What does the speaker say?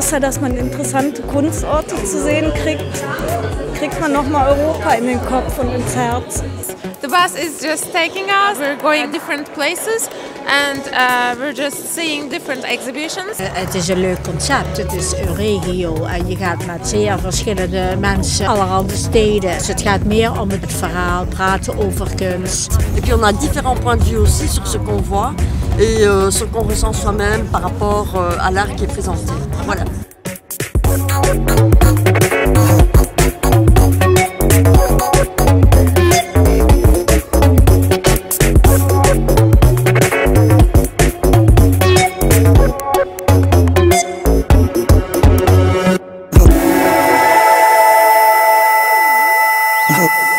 außer dass man interessante Kunstorte zu sehen kriegt, kriegt man nochmal Europa in den Kopf und ins Herz. The bus is just taking us. We're going different places and uh, we're just seeing different exhibitions. Eh, Het is een leuk concept. Het is een regio en je gaat met zeer verschillende mensen, allerhande steden. Dus het gaat meer om het verhaal, praten over kunst. Et puis on a différents points de vue aussi sur ce qu'on voit et euh, ce qu'on ressent soi-même par rapport euh, à l'art qui est présenté. Voilà. Oh.